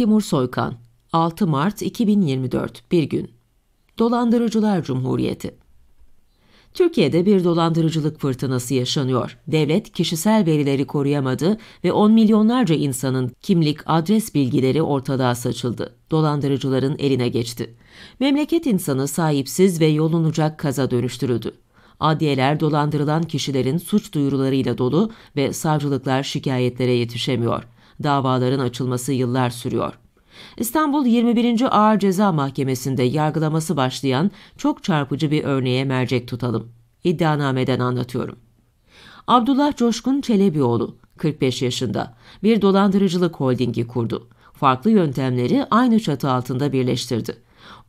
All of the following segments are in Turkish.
Timur Soykan 6 Mart 2024 Bir gün Dolandırıcılar Cumhuriyeti Türkiye'de bir dolandırıcılık fırtınası yaşanıyor. Devlet kişisel verileri koruyamadı ve on milyonlarca insanın kimlik, adres bilgileri ortalığa saçıldı. Dolandırıcıların eline geçti. Memleket insanı sahipsiz ve yolunacak kaza dönüştürüldü. Adliyeler dolandırılan kişilerin suç duyurularıyla dolu ve savcılıklar şikayetlere yetişemiyor. Davaların açılması yıllar sürüyor. İstanbul 21. Ağır Ceza Mahkemesi'nde yargılaması başlayan çok çarpıcı bir örneğe mercek tutalım. İddianameden anlatıyorum. Abdullah Coşkun Çelebioğlu, 45 yaşında, bir dolandırıcılık holdingi kurdu. Farklı yöntemleri aynı çatı altında birleştirdi.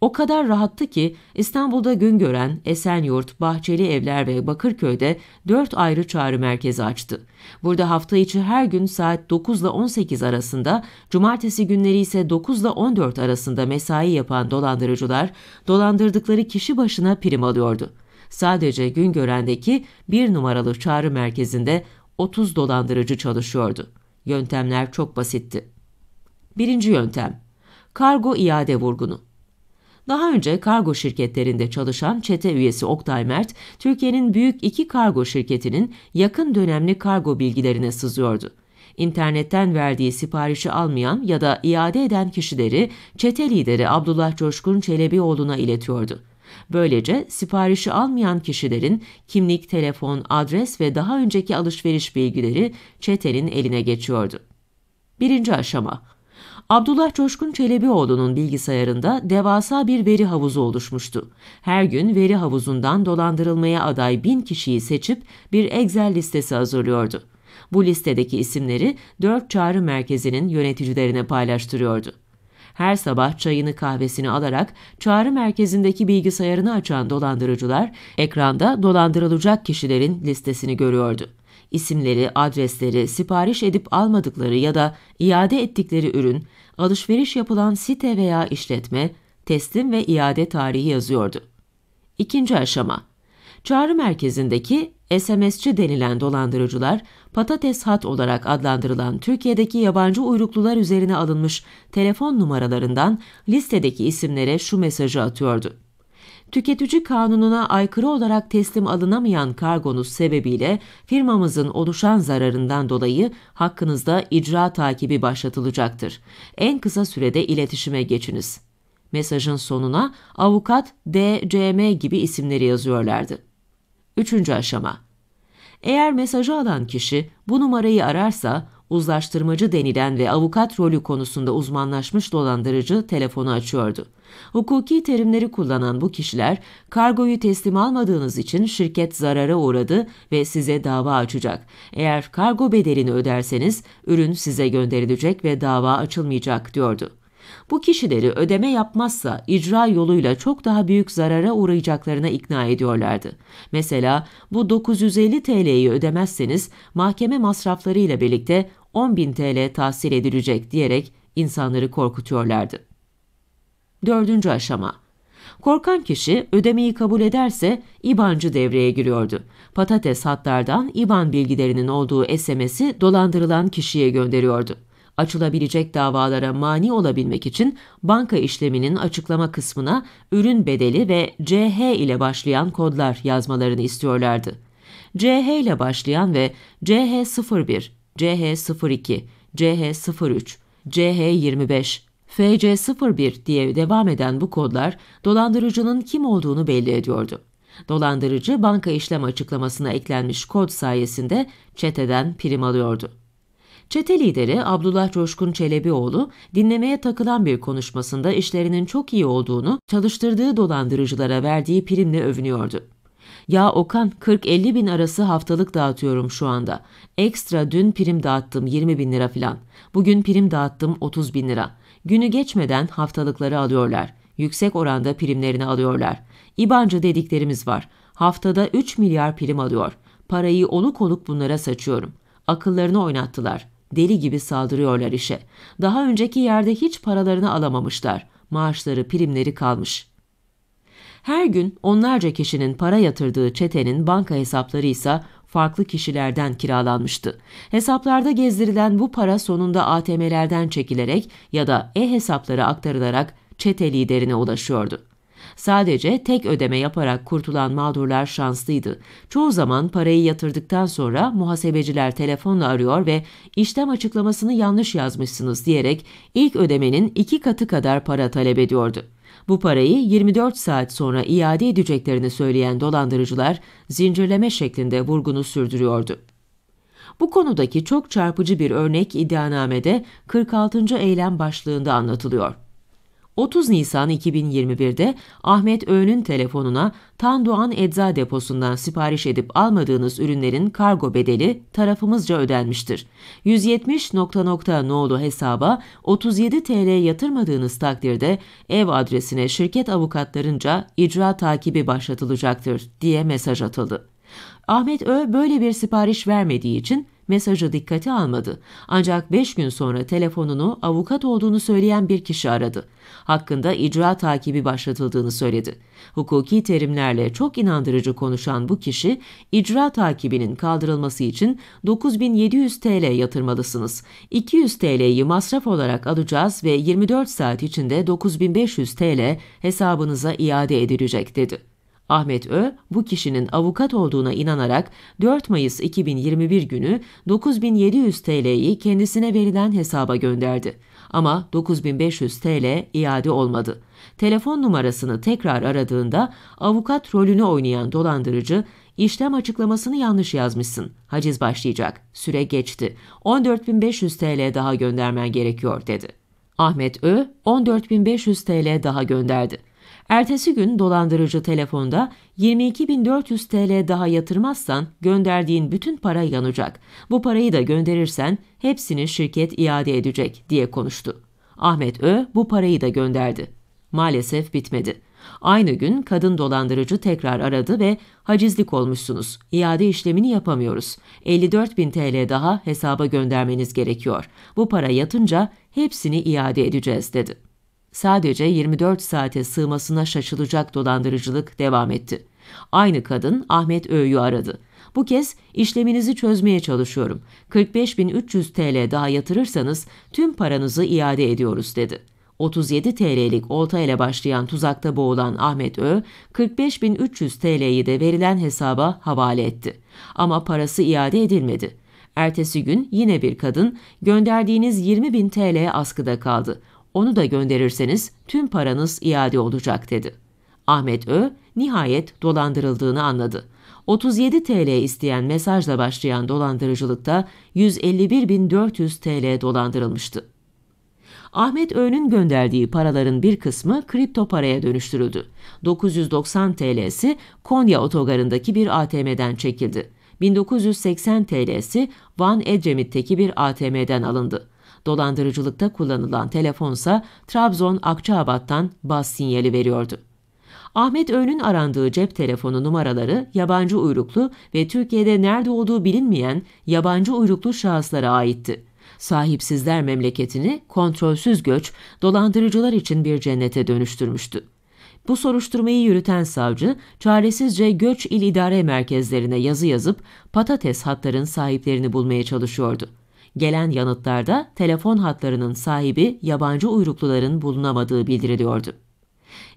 O kadar rahattı ki İstanbul'da Güngören, Esenyurt, Bahçeli Evler ve Bakırköy'de dört ayrı çağrı merkezi açtı. Burada hafta içi her gün saat 9 ile 18 arasında, cumartesi günleri ise 9 ile 14 arasında mesai yapan dolandırıcılar dolandırdıkları kişi başına prim alıyordu. Sadece Güngören'deki bir numaralı çağrı merkezinde 30 dolandırıcı çalışıyordu. Yöntemler çok basitti. Birinci yöntem, kargo iade vurgunu. Daha önce kargo şirketlerinde çalışan çete üyesi Oktay Mert, Türkiye'nin büyük iki kargo şirketinin yakın dönemli kargo bilgilerine sızıyordu. İnternetten verdiği siparişi almayan ya da iade eden kişileri çete lideri Abdullah Coşkun Çelebioğlu'na iletiyordu. Böylece siparişi almayan kişilerin kimlik, telefon, adres ve daha önceki alışveriş bilgileri çetenin eline geçiyordu. Birinci aşama Abdullah Coşkun Çelebioğlu'nun bilgisayarında devasa bir veri havuzu oluşmuştu. Her gün veri havuzundan dolandırılmaya aday bin kişiyi seçip bir Excel listesi hazırlıyordu. Bu listedeki isimleri dört çağrı merkezinin yöneticilerine paylaştırıyordu. Her sabah çayını kahvesini alarak çağrı merkezindeki bilgisayarını açan dolandırıcılar ekranda dolandırılacak kişilerin listesini görüyordu isimleri, adresleri, sipariş edip almadıkları ya da iade ettikleri ürün, alışveriş yapılan site veya işletme, teslim ve iade tarihi yazıyordu. İkinci aşama Çağrı merkezindeki SMS'çi denilen dolandırıcılar, patates hat olarak adlandırılan Türkiye'deki yabancı uyruklular üzerine alınmış telefon numaralarından listedeki isimlere şu mesajı atıyordu. Tüketici kanununa aykırı olarak teslim alınamayan kargonuz sebebiyle firmamızın oluşan zararından dolayı hakkınızda icra takibi başlatılacaktır. En kısa sürede iletişime geçiniz. Mesajın sonuna avukat DCM gibi isimleri yazıyorlardı. Üçüncü aşama Eğer mesajı alan kişi bu numarayı ararsa uzlaştırmacı denilen ve avukat rolü konusunda uzmanlaşmış dolandırıcı telefonu açıyordu. Hukuki terimleri kullanan bu kişiler kargoyu teslim almadığınız için şirket zarara uğradı ve size dava açacak. Eğer kargo bedelini öderseniz ürün size gönderilecek ve dava açılmayacak diyordu. Bu kişileri ödeme yapmazsa icra yoluyla çok daha büyük zarara uğrayacaklarına ikna ediyorlardı. Mesela bu 950 TL'yi ödemezseniz mahkeme masrafları ile birlikte 10.000 TL tahsil edilecek diyerek insanları korkutuyorlardı. Dördüncü aşama Korkan kişi ödemeyi kabul ederse IBAN'cı devreye giriyordu. Patates hatlardan IBAN bilgilerinin olduğu SMS'i dolandırılan kişiye gönderiyordu. Açılabilecek davalara mani olabilmek için banka işleminin açıklama kısmına ürün bedeli ve CH ile başlayan kodlar yazmalarını istiyorlardı. CH ile başlayan ve CH01, CH02, CH03, CH25, FC01 diye devam eden bu kodlar dolandırıcının kim olduğunu belli ediyordu. Dolandırıcı banka işlem açıklamasına eklenmiş kod sayesinde çeteden prim alıyordu. Çete lideri Abdullah Coşkun Çelebioğlu dinlemeye takılan bir konuşmasında işlerinin çok iyi olduğunu çalıştırdığı dolandırıcılara verdiği primle övünüyordu. Ya Okan 40-50 bin arası haftalık dağıtıyorum şu anda. Ekstra dün prim dağıttım 20 bin lira falan. Bugün prim dağıttım 30 bin lira. Günü geçmeden haftalıkları alıyorlar. Yüksek oranda primlerini alıyorlar. İbancı dediklerimiz var. Haftada 3 milyar prim alıyor. Parayı oluk oluk bunlara saçıyorum. Akıllarını oynattılar. Deli gibi saldırıyorlar işe. Daha önceki yerde hiç paralarını alamamışlar. Maaşları, primleri kalmış. Her gün onlarca kişinin para yatırdığı çetenin banka hesapları ise farklı kişilerden kiralanmıştı. Hesaplarda gezdirilen bu para sonunda ATM'lerden çekilerek ya da e-hesaplara aktarılarak çete liderine ulaşıyordu. Sadece tek ödeme yaparak kurtulan mağdurlar şanslıydı. Çoğu zaman parayı yatırdıktan sonra muhasebeciler telefonla arıyor ve işlem açıklamasını yanlış yazmışsınız diyerek ilk ödemenin iki katı kadar para talep ediyordu. Bu parayı 24 saat sonra iade edeceklerini söyleyen dolandırıcılar zincirleme şeklinde vurgunu sürdürüyordu. Bu konudaki çok çarpıcı bir örnek iddianamede 46. eylem başlığında anlatılıyor. 30 Nisan 2021'de Ahmet Öğün'ün telefonuna Tandoğan Ecza Deposu'ndan sipariş edip almadığınız ürünlerin kargo bedeli tarafımızca ödenmiştir. 170 nokta nokta nolu hesaba 37 TL yatırmadığınız takdirde ev adresine şirket avukatlarınca icra takibi başlatılacaktır diye mesaj atıldı. Ahmet Ö böyle bir sipariş vermediği için mesajı dikkate almadı. Ancak 5 gün sonra telefonunu avukat olduğunu söyleyen bir kişi aradı. Hakkında icra takibi başlatıldığını söyledi. Hukuki terimlerle çok inandırıcı konuşan bu kişi, icra takibinin kaldırılması için 9700 TL yatırmalısınız. 200 TL'yi masraf olarak alacağız ve 24 saat içinde 9500 TL hesabınıza iade edilecek dedi. Ahmet Ö, bu kişinin avukat olduğuna inanarak 4 Mayıs 2021 günü 9700 TL'yi kendisine verilen hesaba gönderdi. Ama 9500 TL iade olmadı. Telefon numarasını tekrar aradığında avukat rolünü oynayan dolandırıcı işlem açıklamasını yanlış yazmışsın. Haciz başlayacak. Süre geçti. 14.500 TL daha göndermen gerekiyor dedi. Ahmet Ö 14.500 TL daha gönderdi. Ertesi gün dolandırıcı telefonda 22.400 TL daha yatırmazsan gönderdiğin bütün para yanacak. Bu parayı da gönderirsen hepsini şirket iade edecek diye konuştu. Ahmet Ö bu parayı da gönderdi. Maalesef bitmedi. Aynı gün kadın dolandırıcı tekrar aradı ve hacizlik olmuşsunuz. İade işlemini yapamıyoruz. 54 bin TL daha hesaba göndermeniz gerekiyor. Bu para yatınca hepsini iade edeceğiz dedi. Sadece 24 saate sığmasına şaşılacak dolandırıcılık devam etti. Aynı kadın Ahmet Öğü'yü aradı. Bu kez işleminizi çözmeye çalışıyorum. 45.300 TL daha yatırırsanız tüm paranızı iade ediyoruz dedi. 37 TL'lik olta ile başlayan tuzakta boğulan Ahmet Ö, 45.300 TL'yi de verilen hesaba havale etti. Ama parası iade edilmedi. Ertesi gün yine bir kadın gönderdiğiniz 20.000 TL askıda kaldı. Onu da gönderirseniz tüm paranız iade olacak dedi. Ahmet Ö nihayet dolandırıldığını anladı. 37 TL isteyen mesajla başlayan dolandırıcılıkta 151.400 TL dolandırılmıştı. Ahmet Öğün'ün gönderdiği paraların bir kısmı kripto paraya dönüştürüldü. 990 TL'si Konya otogarındaki bir ATM'den çekildi. 1980 TL'si Van Edremit'teki bir ATM'den alındı. Dolandırıcılıkta kullanılan telefonsa Trabzon Akçaabat'tan bas sinyali veriyordu. Ahmet Öğün'ün arandığı cep telefonu numaraları yabancı uyruklu ve Türkiye'de nerede olduğu bilinmeyen yabancı uyruklu şahıslara aitti. Sahipsizler memleketini kontrolsüz göç dolandırıcılar için bir cennete dönüştürmüştü. Bu soruşturmayı yürüten savcı, çaresizce göç il idare merkezlerine yazı yazıp patates hatların sahiplerini bulmaya çalışıyordu. Gelen yanıtlarda telefon hatlarının sahibi yabancı uyrukluların bulunamadığı bildiriliyordu.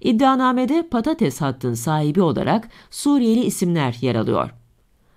İddianamede patates hattın sahibi olarak Suriyeli isimler yer alıyor.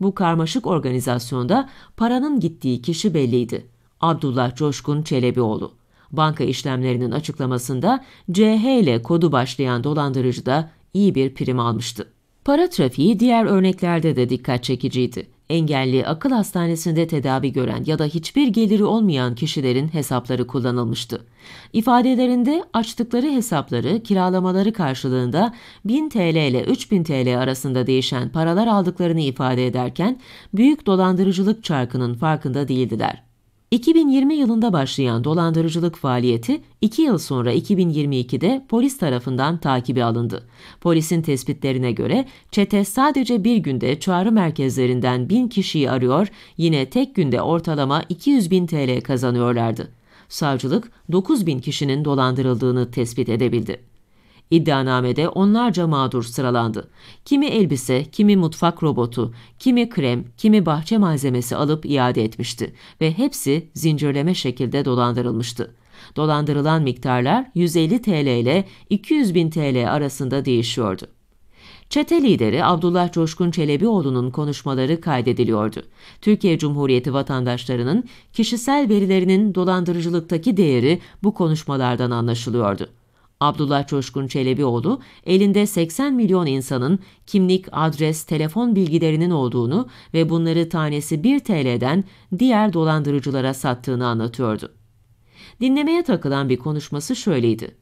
Bu karmaşık organizasyonda paranın gittiği kişi belliydi. Abdullah Coşkun Çelebioğlu. Banka işlemlerinin açıklamasında CH ile kodu başlayan dolandırıcı da iyi bir prim almıştı. Para trafiği diğer örneklerde de dikkat çekiciydi engelli akıl hastanesinde tedavi gören ya da hiçbir geliri olmayan kişilerin hesapları kullanılmıştı. İfadelerinde açtıkları hesapları kiralamaları karşılığında 1000 TL ile 3000 TL arasında değişen paralar aldıklarını ifade ederken büyük dolandırıcılık çarkının farkında değildiler. 2020 yılında başlayan dolandırıcılık faaliyeti 2 yıl sonra 2022'de polis tarafından takibi alındı. Polisin tespitlerine göre çete sadece bir günde çağrı merkezlerinden 1000 kişiyi arıyor, yine tek günde ortalama 200 bin TL kazanıyorlardı. Savcılık 9 bin kişinin dolandırıldığını tespit edebildi. İddianamede onlarca mağdur sıralandı. Kimi elbise, kimi mutfak robotu, kimi krem, kimi bahçe malzemesi alıp iade etmişti ve hepsi zincirleme şekilde dolandırılmıştı. Dolandırılan miktarlar 150 TL ile 200 bin TL arasında değişiyordu. Çete lideri Abdullah Coşkun Çelebioğlu'nun konuşmaları kaydediliyordu. Türkiye Cumhuriyeti vatandaşlarının kişisel verilerinin dolandırıcılıktaki değeri bu konuşmalardan anlaşılıyordu. Abdullah Coşkun Çelebioğlu, elinde 80 milyon insanın kimlik, adres, telefon bilgilerinin olduğunu ve bunları tanesi 1 TL'den diğer dolandırıcılara sattığını anlatıyordu. Dinlemeye takılan bir konuşması şöyleydi.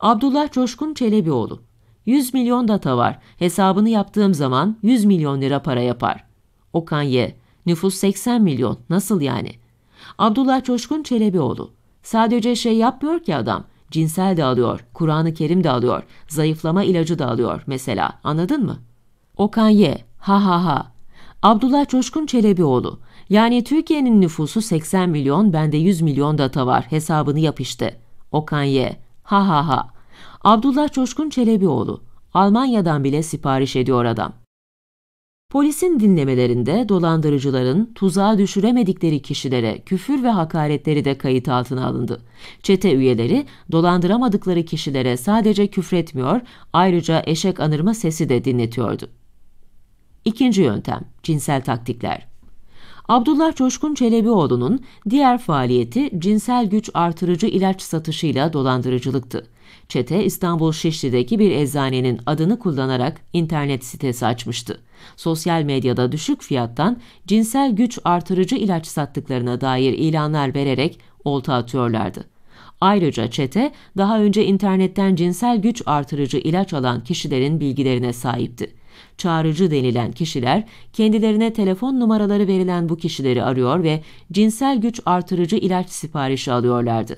Abdullah Coşkun Çelebioğlu, 100 milyon data var, hesabını yaptığım zaman 100 milyon lira para yapar. Okan Y, nüfus 80 milyon, nasıl yani? Abdullah Coşkun Çelebioğlu, sadece şey yapmıyor ki adam, cinsel de alıyor, Kur'an-ı Kerim de alıyor, zayıflama ilacı da alıyor mesela, anladın mı? Okan Y, ha ha ha. Abdullah Coşkun Çelebioğlu, yani Türkiye'nin nüfusu 80 milyon, bende 100 milyon data var, hesabını yap işte. Okan Y, ha ha ha. Abdullah Coşkun Çelebioğlu, Almanya'dan bile sipariş ediyor adam. Polisin dinlemelerinde dolandırıcıların tuzağa düşüremedikleri kişilere küfür ve hakaretleri de kayıt altına alındı. Çete üyeleri dolandıramadıkları kişilere sadece küfretmiyor, ayrıca eşek anırma sesi de dinletiyordu. İkinci yöntem, cinsel taktikler. Abdullah Coşkun Çelebioğlu'nun diğer faaliyeti cinsel güç artırıcı ilaç satışıyla dolandırıcılıktı. Çete İstanbul Şişli'deki bir eczanenin adını kullanarak internet sitesi açmıştı. Sosyal medyada düşük fiyattan cinsel güç artırıcı ilaç sattıklarına dair ilanlar vererek olta atıyorlardı. Ayrıca çete daha önce internetten cinsel güç artırıcı ilaç alan kişilerin bilgilerine sahipti. Çağrıcı denilen kişiler kendilerine telefon numaraları verilen bu kişileri arıyor ve cinsel güç artırıcı ilaç siparişi alıyorlardı.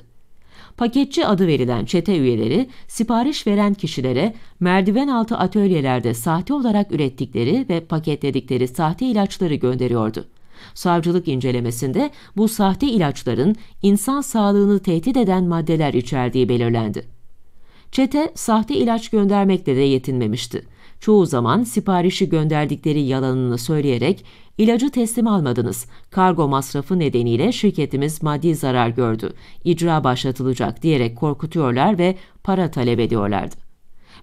Paketçi adı verilen çete üyeleri sipariş veren kişilere merdiven altı atölyelerde sahte olarak ürettikleri ve paketledikleri sahte ilaçları gönderiyordu. Savcılık incelemesinde bu sahte ilaçların insan sağlığını tehdit eden maddeler içerdiği belirlendi. Çete sahte ilaç göndermekle de yetinmemişti çoğu zaman siparişi gönderdikleri yalanını söyleyerek ilacı teslim almadınız, kargo masrafı nedeniyle şirketimiz maddi zarar gördü, icra başlatılacak diyerek korkutuyorlar ve para talep ediyorlardı.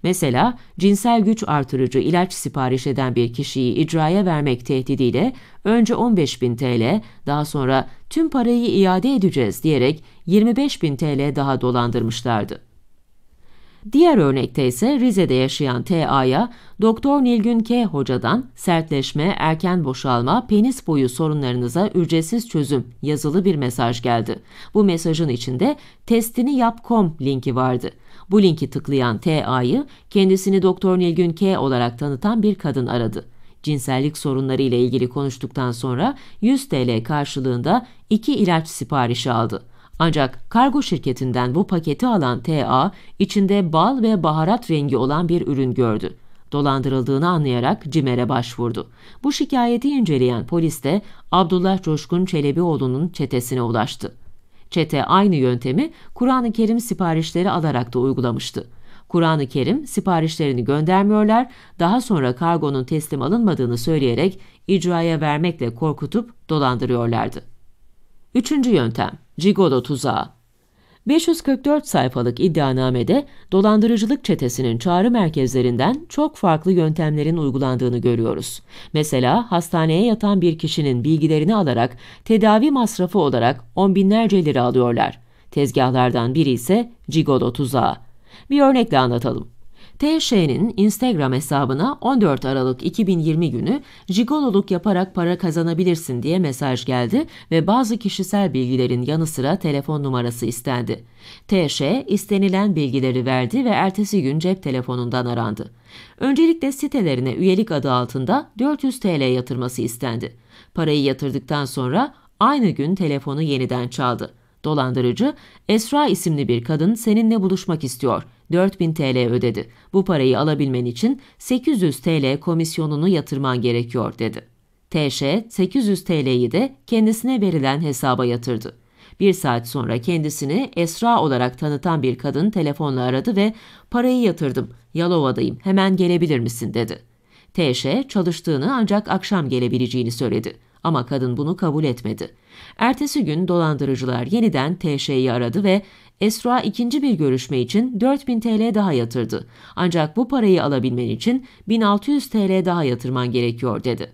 Mesela cinsel güç artırıcı ilaç sipariş eden bir kişiyi icraya vermek tehdidiyle önce 15 bin TL, daha sonra tüm parayı iade edeceğiz diyerek 25 bin TL daha dolandırmışlardı. Diğer örnekte ise Rize'de yaşayan TA'ya Doktor Nilgün K. Hoca'dan sertleşme, erken boşalma, penis boyu sorunlarınıza ücretsiz çözüm yazılı bir mesaj geldi. Bu mesajın içinde testini yap.com linki vardı. Bu linki tıklayan TA'yı kendisini Doktor Nilgün K. olarak tanıtan bir kadın aradı. Cinsellik sorunları ile ilgili konuştuktan sonra 100 TL karşılığında iki ilaç siparişi aldı. Ancak kargo şirketinden bu paketi alan TA içinde bal ve baharat rengi olan bir ürün gördü. Dolandırıldığını anlayarak CİMER'e başvurdu. Bu şikayeti inceleyen polis de Abdullah Coşkun Çelebioğlu'nun çetesine ulaştı. Çete aynı yöntemi Kur'an-ı Kerim siparişleri alarak da uygulamıştı. Kur'an-ı Kerim siparişlerini göndermiyorlar, daha sonra kargonun teslim alınmadığını söyleyerek icraya vermekle korkutup dolandırıyorlardı. Üçüncü yöntem, Cigolo tuzağı. 544 sayfalık iddianamede dolandırıcılık çetesinin çağrı merkezlerinden çok farklı yöntemlerin uygulandığını görüyoruz. Mesela hastaneye yatan bir kişinin bilgilerini alarak tedavi masrafı olarak on binlerce lira alıyorlar. Tezgahlardan biri ise Cigolo tuzağı. Bir örnekle anlatalım. TŞ'nin Instagram hesabına 14 Aralık 2020 günü jigololuk yaparak para kazanabilirsin diye mesaj geldi ve bazı kişisel bilgilerin yanı sıra telefon numarası istendi. TŞ istenilen bilgileri verdi ve ertesi gün cep telefonundan arandı. Öncelikle sitelerine üyelik adı altında 400 TL yatırması istendi. Parayı yatırdıktan sonra aynı gün telefonu yeniden çaldı. Dolandırıcı, Esra isimli bir kadın seninle buluşmak istiyor. 4000 TL ödedi. Bu parayı alabilmen için 800 TL komisyonunu yatırman gerekiyor dedi. TŞ 800 TL'yi de kendisine verilen hesaba yatırdı. Bir saat sonra kendisini Esra olarak tanıtan bir kadın telefonla aradı ve parayı yatırdım, Yalova'dayım, hemen gelebilir misin dedi. TŞ çalıştığını ancak akşam gelebileceğini söyledi. Ama kadın bunu kabul etmedi. Ertesi gün dolandırıcılar yeniden TŞ'yi aradı ve Esra ikinci bir görüşme için 4000 TL daha yatırdı. Ancak bu parayı alabilmen için 1600 TL daha yatırman gerekiyor dedi.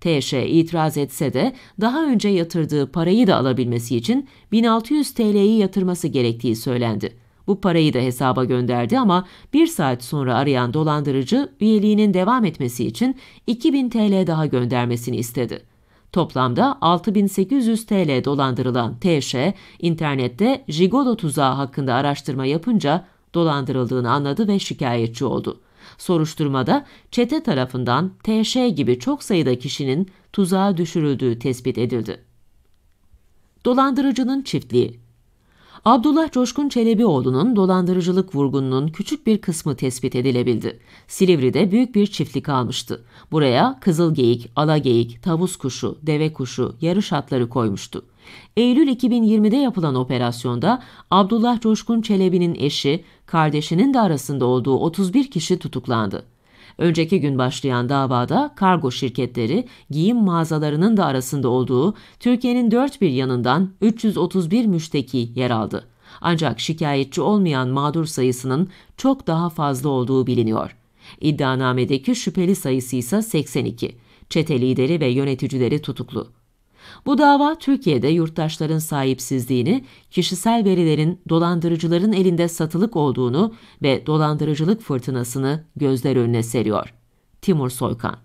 TŞ itiraz etse de daha önce yatırdığı parayı da alabilmesi için 1600 TL'yi yatırması gerektiği söylendi. Bu parayı da hesaba gönderdi ama bir saat sonra arayan dolandırıcı üyeliğinin devam etmesi için 2000 TL daha göndermesini istedi. Toplamda 6800 TL dolandırılan TŞ, internette Jigolo tuzağı hakkında araştırma yapınca dolandırıldığını anladı ve şikayetçi oldu. Soruşturmada çete tarafından TŞ gibi çok sayıda kişinin tuzağa düşürüldüğü tespit edildi. Dolandırıcının çiftliği Abdullah Coşkun Çelebioğlu'nun dolandırıcılık vurgununun küçük bir kısmı tespit edilebildi. Silivri'de büyük bir çiftlik almıştı. Buraya kızıl geyik, ala geyik, tavus kuşu, deve kuşu, yarış atları koymuştu. Eylül 2020'de yapılan operasyonda Abdullah Coşkun Çelebi'nin eşi, kardeşinin de arasında olduğu 31 kişi tutuklandı. Önceki gün başlayan davada kargo şirketleri, giyim mağazalarının da arasında olduğu Türkiye'nin dört bir yanından 331 müşteki yer aldı. Ancak şikayetçi olmayan mağdur sayısının çok daha fazla olduğu biliniyor. İddianamedeki şüpheli sayısı ise 82. Çete lideri ve yöneticileri tutuklu. Bu dava Türkiye'de yurttaşların sahipsizliğini, kişisel verilerin dolandırıcıların elinde satılık olduğunu ve dolandırıcılık fırtınasını gözler önüne seriyor. Timur Soykan